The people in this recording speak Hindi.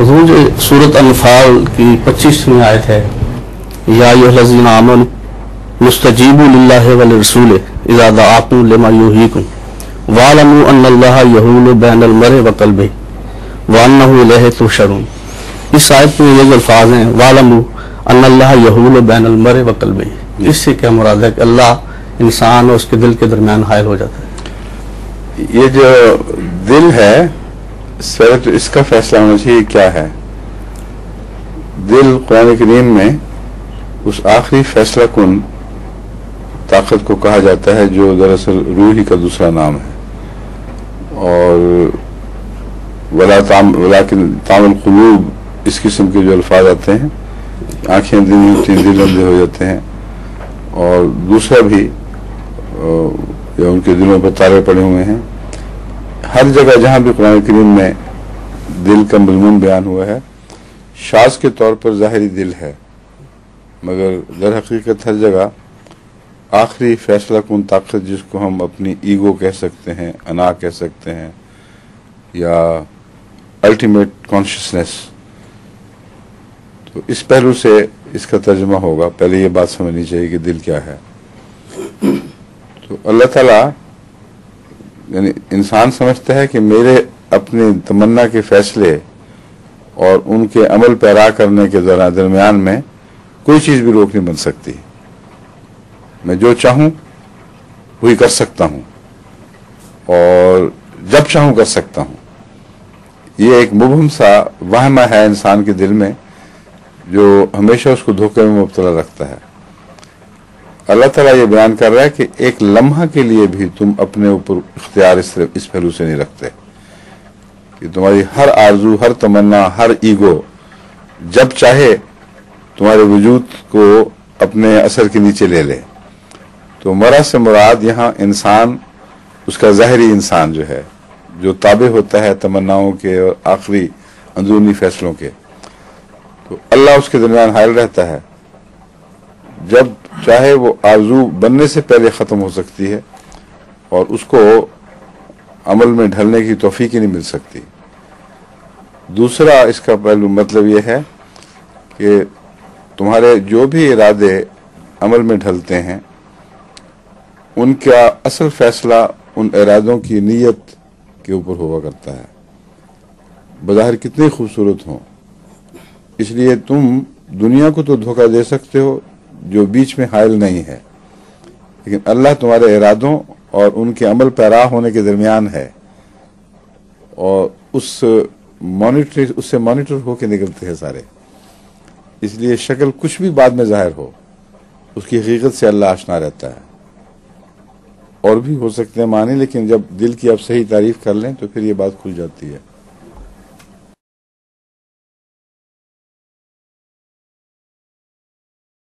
हजूर जो सूरत अनफाल की पच्चीसवीं आयत है, या लजीन आमन, मुस्तजीबु रसूल, इज़ा दआकुम लिमा युहीकुम, वालमु अन्नल्लाह यहूलु बैनल मरे व कल्बि, व अन्नहु इलैहि इस ये अल्फाज हैं यहूलु कल्बि, इससे क्या मुराद है कि अल्लाह इंसान और उसके दिल के दरमियान हायल हो जाता है? ये जो दिल है सर तो इसका फैसला होना चाहिए क्या है? दिल कुरान करीम में उस आखिरी फैसला कन ताकत को कहा जाता है जो दरअसल रूही का दूसरा नाम है। और वला ताम वला तामल कलूब, इस किस्म के जो अल्फाज आते हैं, आँखें दिन होती हैं दिल अंधे हो जाते हैं। और दूसरा भी या उनके दिलों पर तारे पड़े हुए हैं। हर जगह जहाँ भी कुरान करीम में दिल का मजमून बयान हुआ है, शाज के तौर पर ज़ाहरी दिल है। मगर दर हकीकत हर जगह आखिरी फैसला कन ताकत जिसको हम अपनी ईगो कह सकते हैं, अना कह सकते हैं, या अल्टीमेट कॉन्शियसनेस तो इस पहलू से इसका तर्जमा होगा। पहले ये बात समझनी चाहिए कि दिल क्या है। तो अल्लाह ताला यानी इंसान समझता है कि मेरे अपनी तमन्ना के फैसले और उनके अमल पैरा करने के दौरान दरमियान में कोई चीज़ भी रोक नहीं बन सकती। मैं जो चाहूँ, वही कर सकता हूँ। और जब चाहूँ, कर सकता हूँ। ये एक मुबहम सा वहमा है इंसान के दिल में, जो हमेशा उसको धोखे में मुबतला रखता है। अल्लाह ताला ये बयान कर रहा है कि एक लम्हा के लिए भी तुम अपने ऊपर इख्तियार इस, इस पहलू से नहीं रखते। कि तुम्हारी हर आरज़ू हर तमन्ना हर ईगो जब चाहे तुम्हारे वजूद को अपने असर के नीचे ले ले। तो मरा से मुराद यहाँ इंसान उसका ज़ाहरी इंसान जो है जो ताबे होता है तमन्नाओं के और आखिरी अंदरूनी फैसलों के। तो अल्लाह उसके दरमियान हायल रहता है। जब चाहे वो आरज़ू बनने से पहले ख़त्म हो सकती है और उसको अमल में ढलने की तोफीक ही नहीं मिल सकती। दूसरा इसका पहलू मतलब यह है कि तुम्हारे जो भी इरादे अमल में ढलते हैं, उनका असल फैसला उन इरादों की नीयत के ऊपर हुआ करता है। बाहर कितने खूबसूरत हों। इसलिए तुम दुनिया को तो धोखा दे सकते हो जो बीच में हायल नहीं है। लेकिन अल्लाह तुम्हारे इरादों और उनके अमल पैरा होने के दरमियान है और उस मॉनिटर, उससे मॉनिटर होके निकलते हैं सारे। इसलिए शक्ल कुछ भी बाद में ज़ाहिर हो, उसकी हकीकत से अल्लाह आशना रहता है। और भी हो सकते हैं माने, लेकिन जब दिल की आप सही तारीफ़ कर लें तो फिर ये बात खुल जाती है।